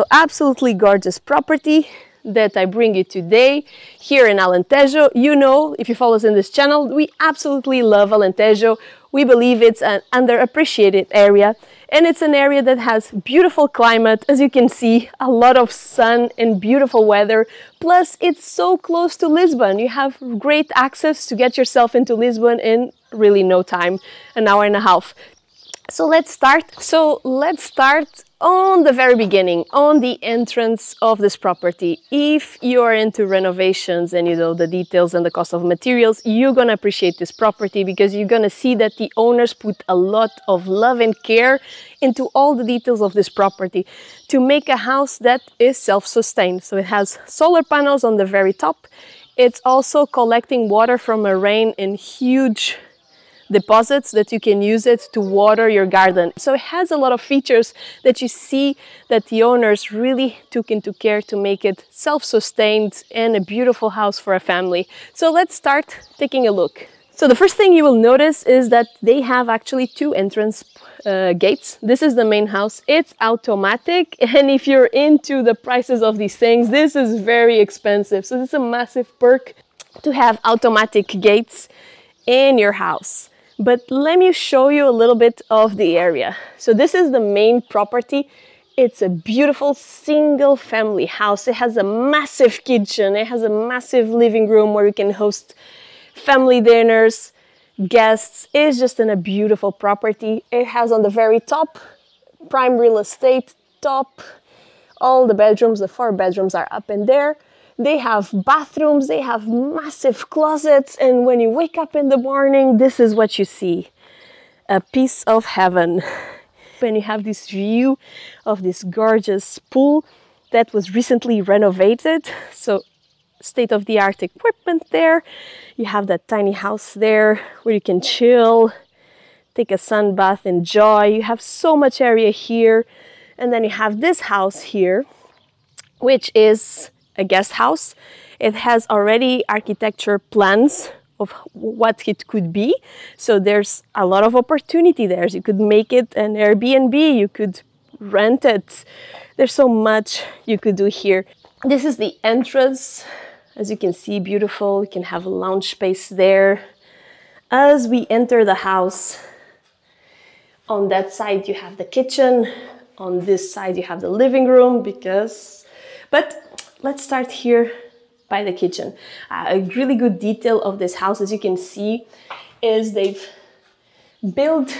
So absolutely gorgeous property that I bring you today here in Alentejo. You know, if you follow us in this channel, we absolutely love Alentejo. We believe it's an underappreciated area and it's an area that has beautiful climate. As you can see, a lot of sun and beautiful weather. Plus, it's so close to Lisbon. You have great access to get yourself into Lisbon in really no time, an hour and a half. So let's start. So let's start on the very beginning, on the entrance of this property, if you are into renovations and you know the details and the cost of materials, you're gonna appreciate this property because you're gonna see that the owners put a lot of love and care into all the details of this property to make a house that is self-sustained. So it has solar panels on the very top. It's also collecting water from a rain in huge deposits that you can use it to water your garden. So it has a lot of features that you see that the owners really took into care to make it self-sustained and a beautiful house for a family. So let's start taking a look. So the first thing you will notice is that they have actually two entrance uh, gates. This is the main house. It's automatic and if you're into the prices of these things, this is very expensive. So this is a massive perk to have automatic gates in your house. But let me show you a little bit of the area. So this is the main property. It's a beautiful single family house. It has a massive kitchen. It has a massive living room where you can host family dinners, guests. It's just in a beautiful property. It has on the very top, prime real estate, top, all the bedrooms, the four bedrooms are up in there. They have bathrooms, they have massive closets, and when you wake up in the morning, this is what you see a piece of heaven. And you have this view of this gorgeous pool that was recently renovated. So, state of the art equipment there. You have that tiny house there where you can chill, take a sun bath, enjoy. You have so much area here. And then you have this house here, which is a guest house. It has already architecture plans of what it could be. So there's a lot of opportunity there. You could make it an Airbnb, you could rent it. There's so much you could do here. This is the entrance. As you can see, beautiful. You can have a lounge space there. As we enter the house, on that side you have the kitchen. On this side you have the living room because, but let's start here by the kitchen. Uh, a really good detail of this house, as you can see, is they've built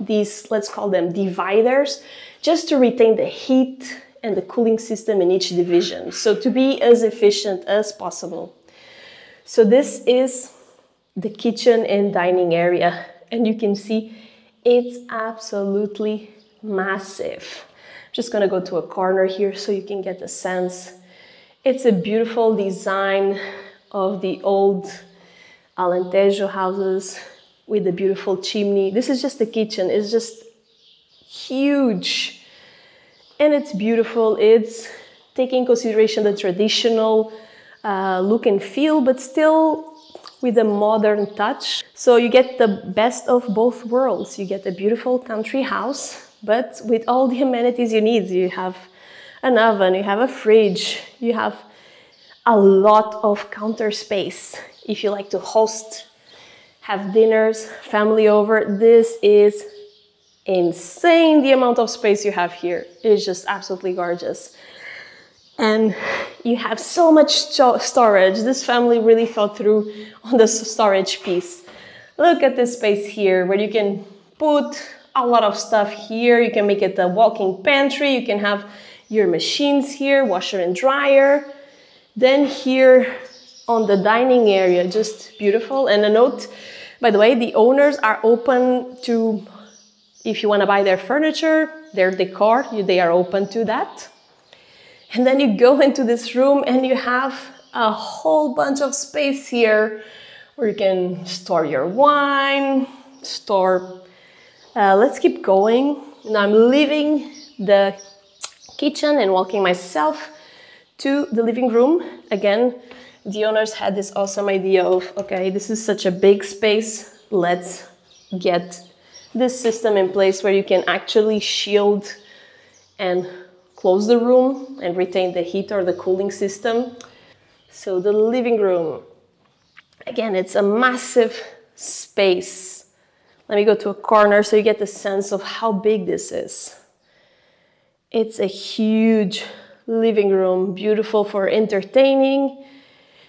these, let's call them dividers, just to retain the heat and the cooling system in each division. So to be as efficient as possible. So this is the kitchen and dining area. And you can see it's absolutely massive. I'm just gonna go to a corner here so you can get a sense it's a beautiful design of the old Alentejo houses with the beautiful chimney. This is just the kitchen. It's just huge. And it's beautiful. It's taking consideration the traditional uh, look and feel, but still with a modern touch. So you get the best of both worlds. You get a beautiful country house, but with all the amenities you need. You have an oven, you have a fridge, you have a lot of counter space. If you like to host, have dinners, family over, this is insane the amount of space you have here. It's just absolutely gorgeous. And you have so much storage. This family really thought through on the storage piece. Look at this space here where you can put a lot of stuff here. You can make it a walking pantry. You can have your machines here, washer and dryer. Then here on the dining area, just beautiful. And a note, by the way, the owners are open to, if you want to buy their furniture, their decor, they are open to that. And then you go into this room and you have a whole bunch of space here where you can store your wine, store. Uh, let's keep going. And I'm leaving the kitchen and walking myself to the living room. Again, the owners had this awesome idea of, okay, this is such a big space. Let's get this system in place where you can actually shield and close the room and retain the heat or the cooling system. So the living room, again, it's a massive space. Let me go to a corner so you get the sense of how big this is. It's a huge living room, beautiful for entertaining.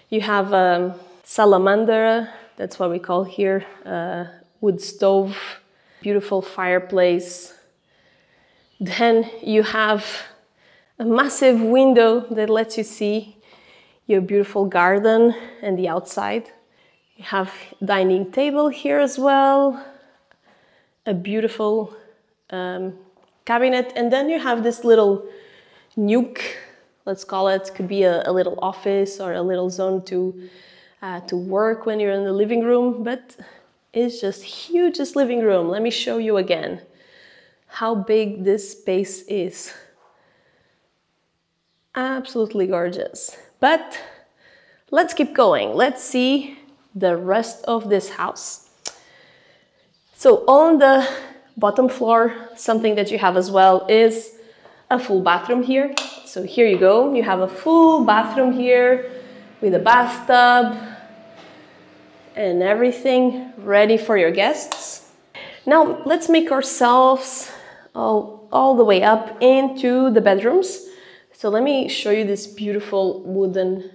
You have a salamander, that's what we call here, a wood stove, beautiful fireplace. Then you have a massive window that lets you see your beautiful garden and the outside. You have dining table here as well, a beautiful um, cabinet, and then you have this little nuke, let's call it, could be a, a little office or a little zone to, uh, to work when you're in the living room, but it's just huge, this living room. Let me show you again how big this space is. Absolutely gorgeous. But let's keep going. Let's see the rest of this house. So on the bottom floor, something that you have as well is a full bathroom here. So here you go, you have a full bathroom here with a bathtub and everything ready for your guests. Now let's make ourselves all, all the way up into the bedrooms. So let me show you this beautiful wooden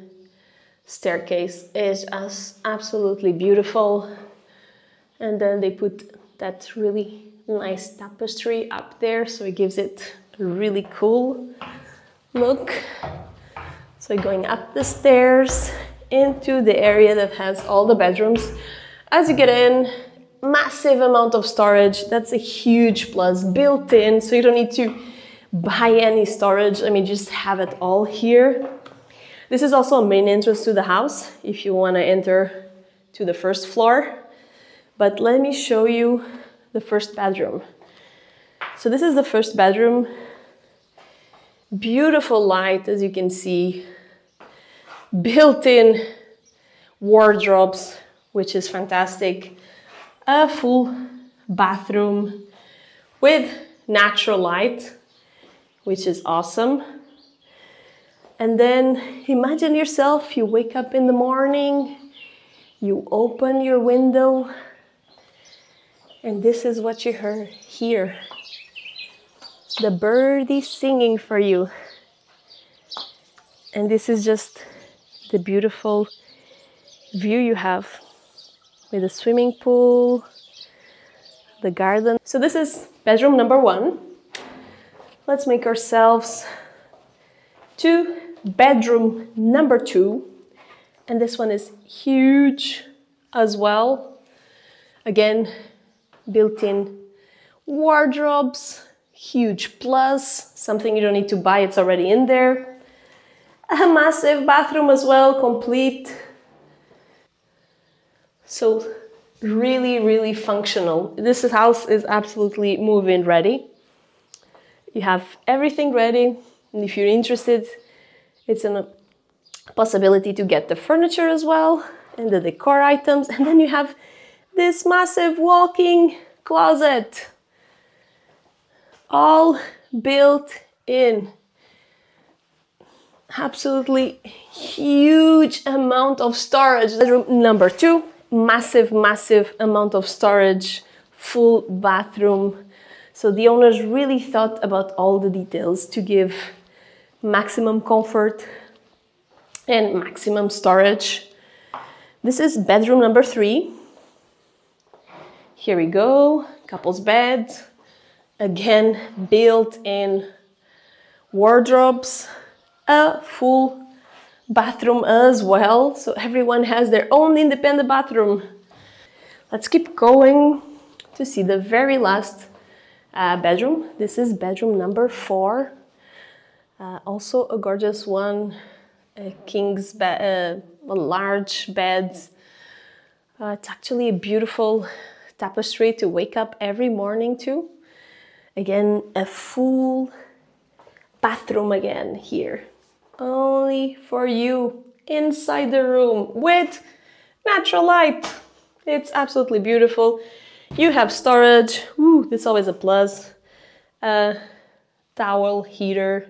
staircase. It's absolutely beautiful. And then they put that really nice tapestry up there so it gives it a really cool look. So going up the stairs into the area that has all the bedrooms. As you get in, massive amount of storage. That's a huge plus built in, so you don't need to buy any storage. I mean, just have it all here. This is also a main entrance to the house if you want to enter to the first floor. But let me show you the first bedroom. So this is the first bedroom Beautiful light, as you can see. Built-in wardrobes, which is fantastic. A full bathroom with natural light, which is awesome. And then imagine yourself, you wake up in the morning, you open your window, and this is what you hear here the birdie singing for you. And this is just the beautiful view you have with the swimming pool, the garden. So this is bedroom number one. Let's make ourselves to bedroom number two. And this one is huge as well. Again, built-in wardrobes, huge plus, something you don't need to buy, it's already in there. A massive bathroom as well, complete. So really, really functional. This house is absolutely move-in ready. You have everything ready, and if you're interested, it's a uh, possibility to get the furniture as well, and the decor items, and then you have this massive walking closet all built in. Absolutely huge amount of storage. Bedroom number two, massive, massive amount of storage, full bathroom. So the owners really thought about all the details to give maximum comfort and maximum storage. This is bedroom number three. Here we go, couple's bed, again built-in wardrobes, a full bathroom as well. So everyone has their own independent bathroom. Let's keep going to see the very last uh, bedroom. This is bedroom number four. Uh, also a gorgeous one, a king's bed, uh, large bed. Uh, it's actually a beautiful tapestry to wake up every morning to. Again, a full bathroom again here. Only for you inside the room with natural light. It's absolutely beautiful. You have storage. Ooh, this is always a plus. A towel heater.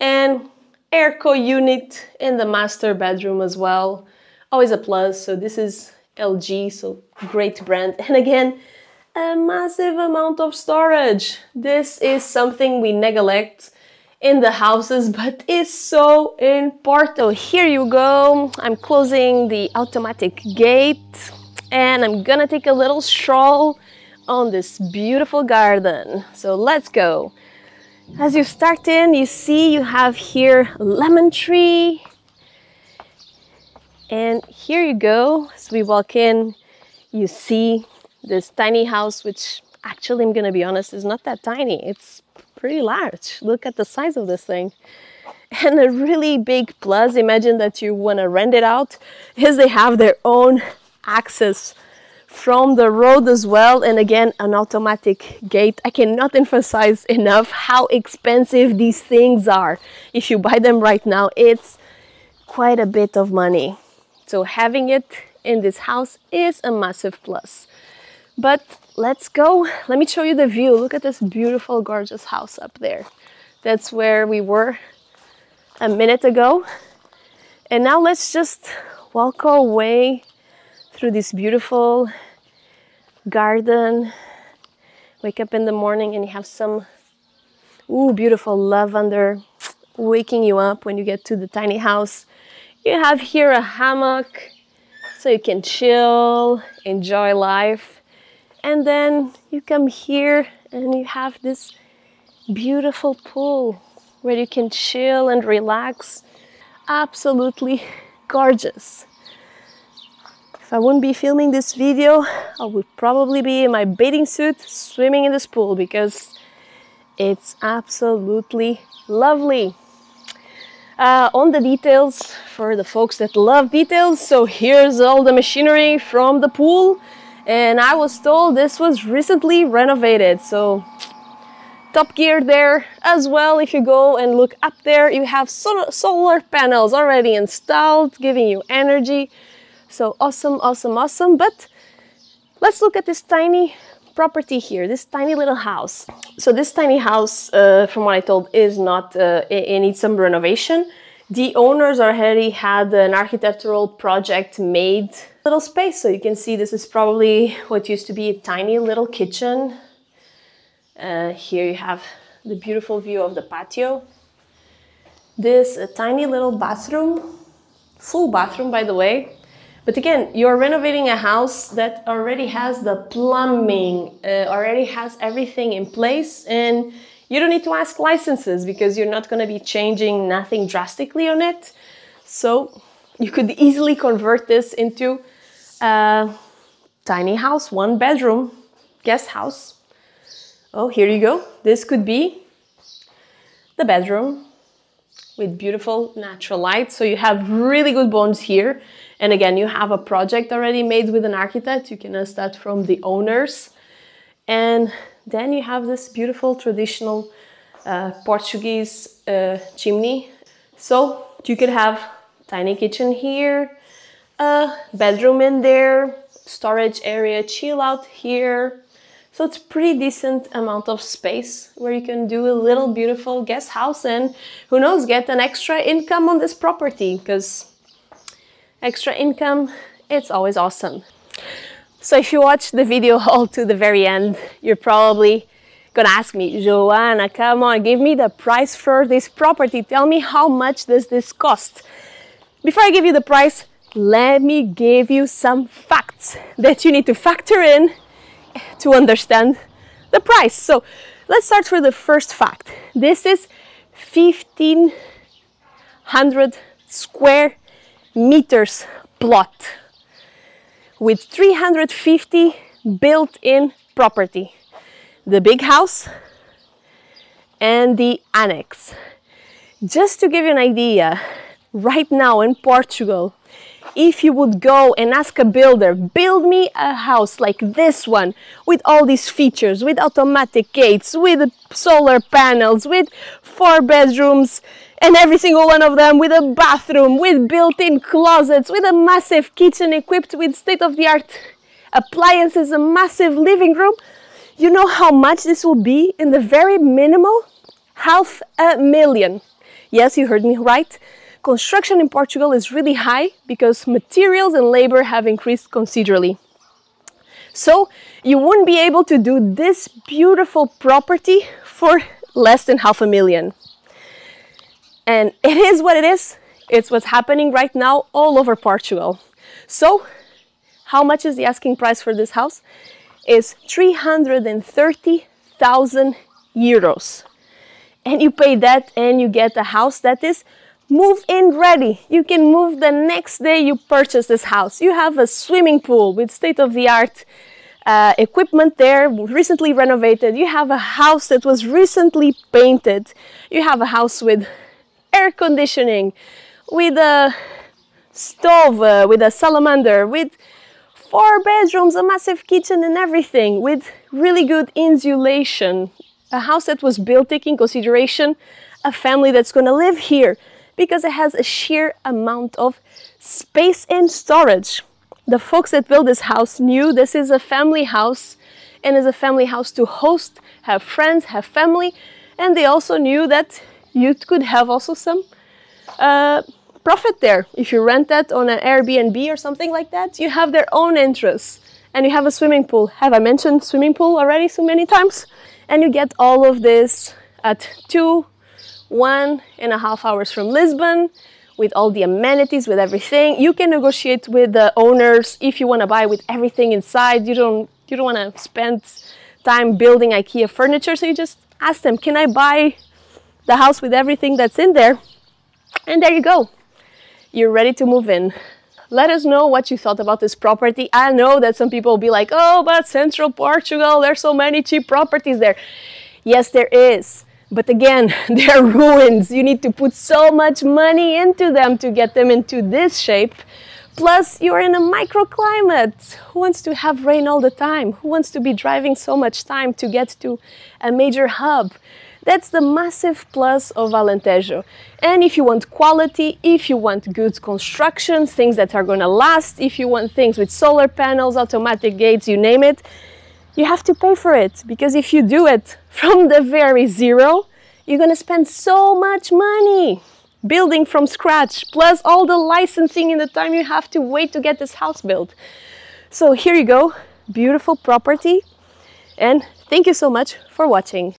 and airco unit in the master bedroom as well. Always a plus. So this is LG, so great brand. And again, a massive amount of storage. This is something we neglect in the houses, but is so important. Here you go. I'm closing the automatic gate and I'm gonna take a little stroll on this beautiful garden. So let's go. As you start in, you see you have here lemon tree. And here you go. As we walk in, you see this tiny house, which actually, I'm gonna be honest, is not that tiny. It's pretty large. Look at the size of this thing. And a really big plus, imagine that you wanna rent it out, is they have their own access from the road as well and again an automatic gate i cannot emphasize enough how expensive these things are if you buy them right now it's quite a bit of money so having it in this house is a massive plus. But let's go. Let me show you the view. Look at this beautiful gorgeous house up there. That's where we were a minute ago. And now let's just walk our way through this beautiful garden. Wake up in the morning and you have some ooh, beautiful lavender waking you up when you get to the tiny house. You have here a hammock so you can chill, enjoy life. And then you come here and you have this beautiful pool where you can chill and relax. Absolutely gorgeous. If I wouldn't be filming this video, I would probably be in my bathing suit swimming in this pool because it's absolutely lovely. Uh, on the details for the folks that love details, so here's all the machinery from the pool. And I was told this was recently renovated. So top gear there as well. If you go and look up there you have solar panels already installed giving you energy. So awesome, awesome, awesome. But let's look at this tiny property here, this tiny little house. So this tiny house, uh, from what I told, is not, uh, it, needs some renovation. The owners already had an architectural project made little space. So you can see this is probably what used to be a tiny little kitchen. Uh, here you have the beautiful view of the patio. This tiny little bathroom, full bathroom by the way. But again, you're renovating a house that already has the plumbing, uh, already has everything in place, and you don't need to ask licenses because you're not going to be changing nothing drastically on it. So you could easily convert this into a tiny house, one bedroom guest house. Oh, here you go. This could be the bedroom with beautiful natural light. So you have really good bones here. And again, you have a project already made with an architect. You can ask that from the owners. And then you have this beautiful traditional uh, Portuguese uh, chimney. So you could have tiny kitchen here, a bedroom in there, storage area, chill out here. So it's pretty decent amount of space where you can do a little beautiful guest house and who knows, get an extra income on this property because extra income, it's always awesome. So if you watch the video all to the very end, you're probably gonna ask me, Joana, come on, give me the price for this property. Tell me how much does this cost? Before I give you the price, let me give you some facts that you need to factor in to understand the price. So let's start with the first fact. This is 1500 square meters plot with 350 built-in property. The big house and the annex. Just to give you an idea, right now in Portugal, if you would go and ask a builder, build me a house like this one with all these features, with automatic gates, with solar panels, with four bedrooms, and every single one of them with a bathroom, with built-in closets, with a massive kitchen equipped with state-of-the-art appliances, a massive living room. You know how much this will be in the very minimal? Half a million. Yes, you heard me right. Construction in Portugal is really high because materials and labor have increased considerably. So you wouldn't be able to do this beautiful property for less than half a million. And it is what it is. It's what's happening right now all over Portugal. So how much is the asking price for this house? Is 330,000 euros. And you pay that and you get a house that is move in ready. You can move the next day you purchase this house. You have a swimming pool with state of the art uh, equipment there, recently renovated. You have a house that was recently painted. You have a house with air conditioning, with a stove, uh, with a salamander, with four bedrooms, a massive kitchen and everything, with really good insulation. A house that was built taking consideration a family that's going to live here because it has a sheer amount of space and storage the folks that built this house knew this is a family house and is a family house to host, have friends, have family, and they also knew that you could have also some uh, profit there. If you rent that on an Airbnb or something like that, you have their own interests and you have a swimming pool. Have I mentioned swimming pool already so many times? And you get all of this at two, one and a half hours from Lisbon with all the amenities, with everything. You can negotiate with the owners if you want to buy with everything inside. You don't you don't want to spend time building IKEA furniture, so you just ask them, "Can I buy the house with everything that's in there?" And there you go. You're ready to move in. Let us know what you thought about this property. I know that some people will be like, "Oh, but Central Portugal, there's so many cheap properties there." Yes, there is. But again, they're ruins. You need to put so much money into them to get them into this shape. Plus, you're in a microclimate. Who wants to have rain all the time? Who wants to be driving so much time to get to a major hub? That's the massive plus of Alentejo. And if you want quality, if you want good construction, things that are going to last, if you want things with solar panels, automatic gates, you name it, you have to pay for it because if you do it from the very zero, you're gonna spend so much money building from scratch, plus all the licensing and the time you have to wait to get this house built. So here you go, beautiful property, and thank you so much for watching.